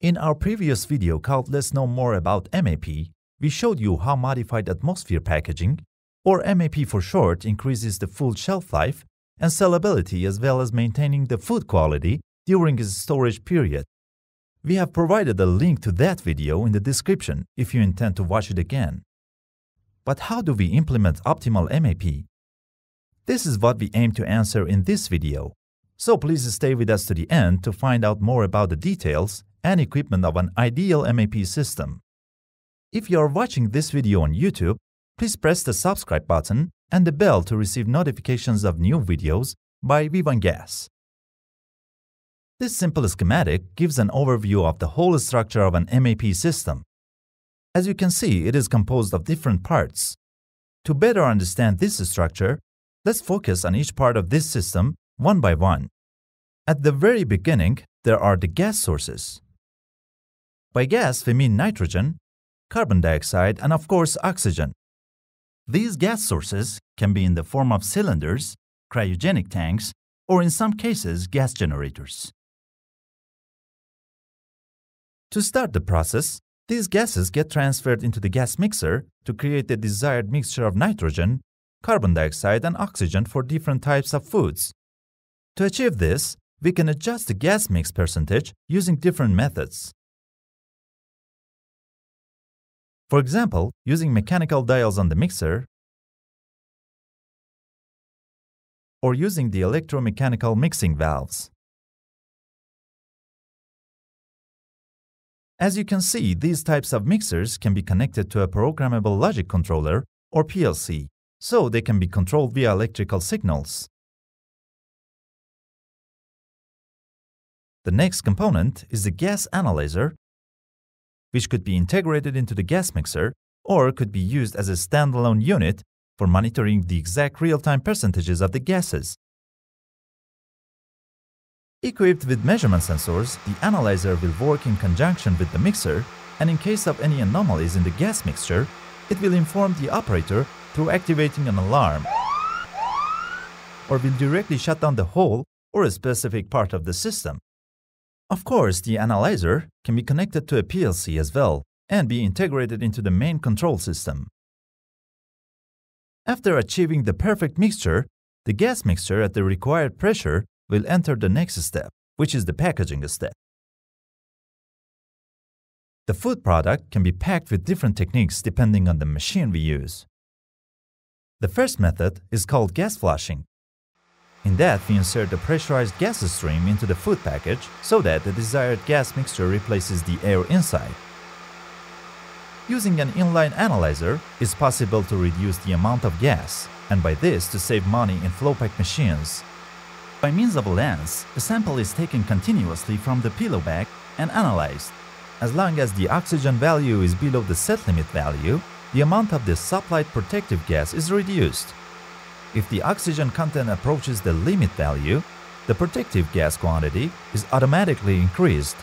In our previous video called Let's Know More About MAP, we showed you how modified atmosphere packaging, or MAP for short, increases the food shelf life and sellability as well as maintaining the food quality during its storage period. We have provided a link to that video in the description if you intend to watch it again. But how do we implement optimal MAP? This is what we aim to answer in this video. So please stay with us to the end to find out more about the details and equipment of an ideal MAP system. If you are watching this video on YouTube, please press the subscribe button and the bell to receive notifications of new videos by ViVANGAS. This simple schematic gives an overview of the whole structure of an MAP system. As you can see, it is composed of different parts. To better understand this structure, let's focus on each part of this system one by one. At the very beginning, there are the gas sources. By gas, we mean nitrogen, carbon dioxide, and of course, oxygen. These gas sources can be in the form of cylinders, cryogenic tanks, or in some cases, gas generators. To start the process, these gases get transferred into the gas mixer to create the desired mixture of nitrogen, carbon dioxide, and oxygen for different types of foods. To achieve this, we can adjust the gas mix percentage using different methods. For example, using mechanical dials on the mixer or using the electromechanical mixing valves. As you can see, these types of mixers can be connected to a programmable logic controller or PLC, so they can be controlled via electrical signals. The next component is the gas analyzer, which could be integrated into the gas mixer or could be used as a standalone unit for monitoring the exact real-time percentages of the gases. Equipped with measurement sensors, the analyzer will work in conjunction with the mixer, and in case of any anomalies in the gas mixture, it will inform the operator through activating an alarm, or will directly shut down the whole or a specific part of the system. Of course, the analyzer can be connected to a PLC as well and be integrated into the main control system. After achieving the perfect mixture, the gas mixture at the required pressure will enter the next step, which is the packaging step. The food product can be packed with different techniques depending on the machine we use. The first method is called gas flushing. In that, we insert a pressurized gas stream into the food package so that the desired gas mixture replaces the air inside. Using an inline analyzer, it's possible to reduce the amount of gas, and by this to save money in Flowpack machines. By means of a lens, a sample is taken continuously from the pillow bag and analyzed. As long as the oxygen value is below the set limit value, the amount of the supplied protective gas is reduced. If the oxygen content approaches the limit value, the protective gas quantity is automatically increased.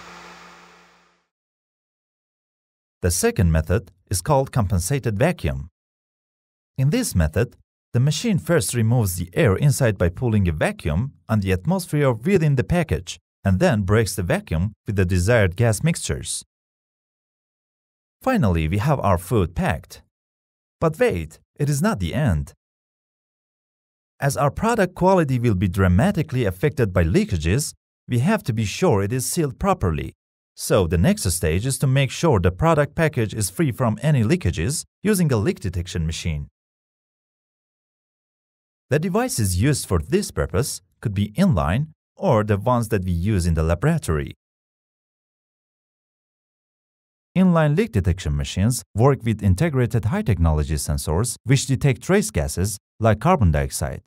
The second method is called compensated vacuum. In this method, the machine first removes the air inside by pulling a vacuum on the atmosphere within the package and then breaks the vacuum with the desired gas mixtures. Finally, we have our food packed. But wait, it is not the end. As our product quality will be dramatically affected by leakages, we have to be sure it is sealed properly. So the next stage is to make sure the product package is free from any leakages using a leak detection machine. The devices used for this purpose could be inline or the ones that we use in the laboratory. Inline leak detection machines work with integrated high-technology sensors which detect trace gases like carbon dioxide.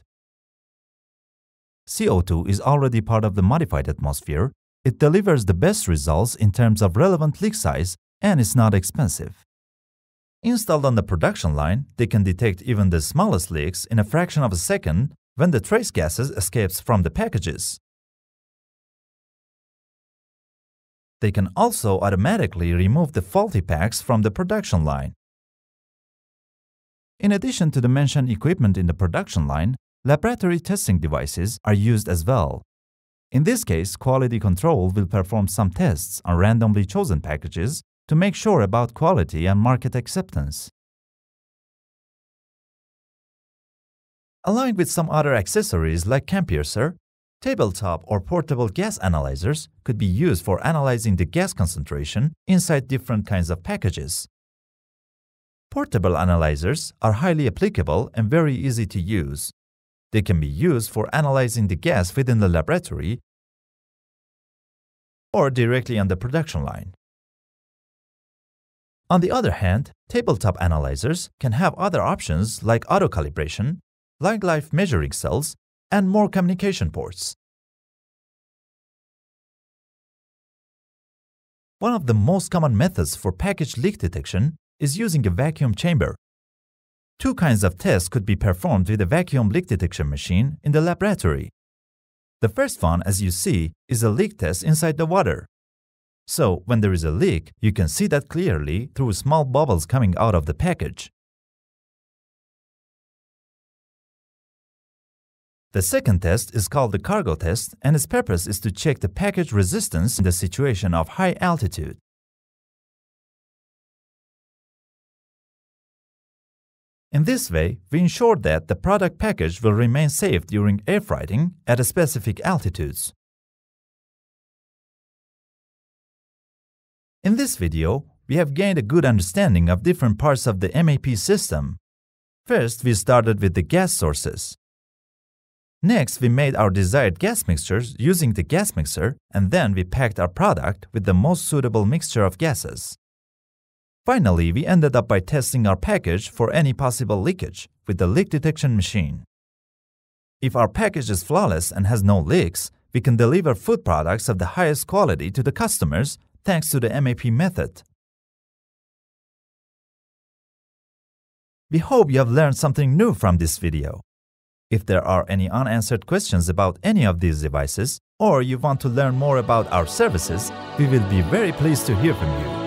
CO2 is already part of the modified atmosphere. It delivers the best results in terms of relevant leak size and is not expensive. Installed on the production line, they can detect even the smallest leaks in a fraction of a second when the trace gases escapes from the packages. They can also automatically remove the faulty packs from the production line. In addition to the mentioned equipment in the production line, laboratory testing devices are used as well. In this case, quality control will perform some tests on randomly chosen packages to make sure about quality and market acceptance. Along with some other accessories like CampPiercer, tabletop or portable gas analyzers could be used for analyzing the gas concentration inside different kinds of packages. Portable analyzers are highly applicable and very easy to use. They can be used for analyzing the gas within the laboratory or directly on the production line. On the other hand, tabletop analyzers can have other options like auto-calibration long life measuring cells, and more communication ports. One of the most common methods for package leak detection is using a vacuum chamber. Two kinds of tests could be performed with a vacuum leak detection machine in the laboratory. The first one, as you see, is a leak test inside the water. So, when there is a leak, you can see that clearly through small bubbles coming out of the package. The second test is called the cargo test and its purpose is to check the package resistance in the situation of high altitude. In this way, we ensure that the product package will remain safe during air freighting at specific altitudes. In this video, we have gained a good understanding of different parts of the MAP system. First, we started with the gas sources. Next, we made our desired gas mixtures using the gas mixer and then we packed our product with the most suitable mixture of gases. Finally, we ended up by testing our package for any possible leakage with the leak detection machine. If our package is flawless and has no leaks, we can deliver food products of the highest quality to the customers thanks to the MAP method. We hope you have learned something new from this video. If there are any unanswered questions about any of these devices, or you want to learn more about our services, we will be very pleased to hear from you.